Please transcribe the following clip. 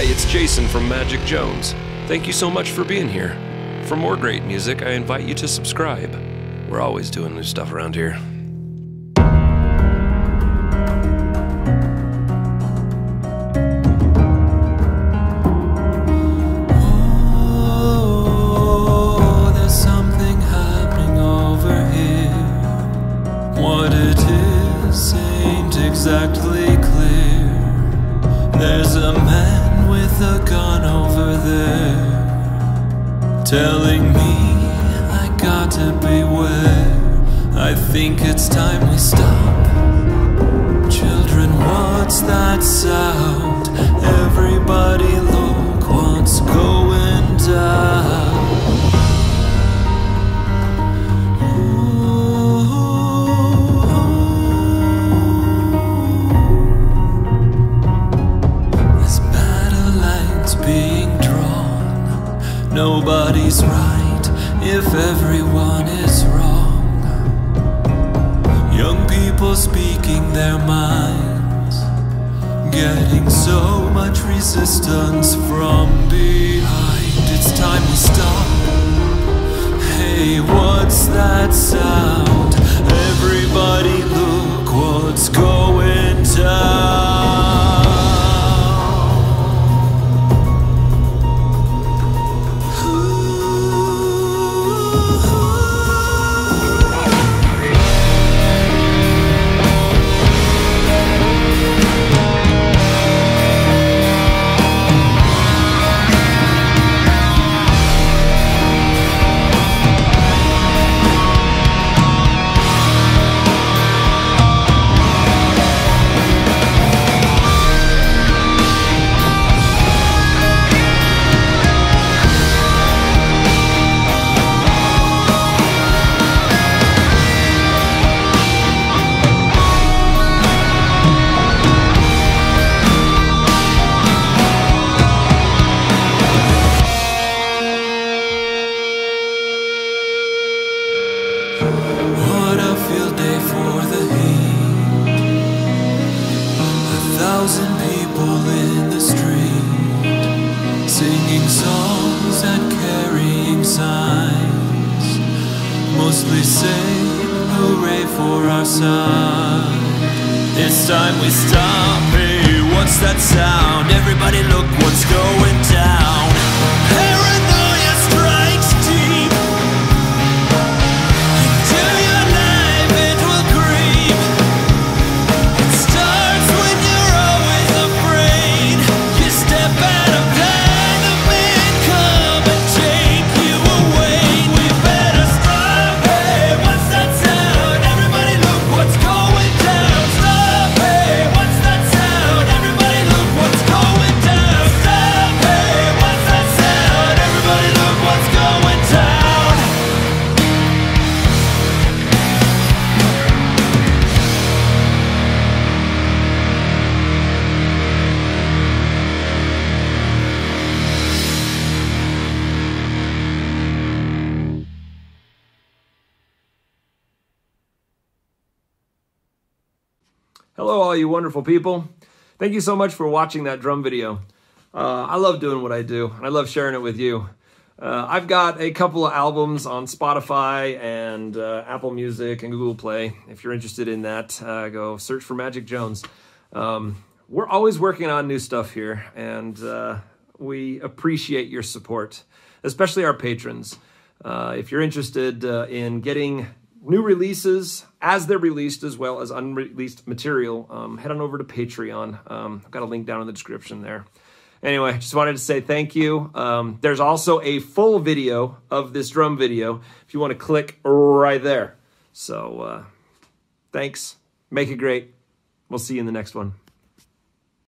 Hi, it's Jason from Magic Jones. Thank you so much for being here. For more great music, I invite you to subscribe. We're always doing new stuff around here. Oh, there's something happening over here. What it is ain't exactly clear. There's a man with a gun over there, telling me I gotta beware. I think it's time we stop. Children, what's that sound? Nobody's right if everyone is wrong. Young people speaking their minds, getting so much resistance from behind. It's time we stop. Hey, what's that sound? What a field day for the heat. A thousand people in the street, singing songs and carrying signs. Mostly saying for our. It's time we stop. Hey, what's that sound? Everybody look what's going down. Hello, all you wonderful people. Thank you so much for watching that drum video. Uh, I love doing what I do, and I love sharing it with you. Uh, I've got a couple of albums on Spotify and uh, Apple Music and Google Play. If you're interested in that, uh, go search for Magic Jones. Um, we're always working on new stuff here, and uh, we appreciate your support, especially our patrons. Uh, if you're interested in getting new releases as they're released, as well as unreleased material, um, head on over to Patreon. Um, I've got a link down in the description there. Anyway, just wanted to say thank you. Um, there's also a full video of this drum video if you want to click right there. So, uh, thanks. Make it great. We'll see you in the next one.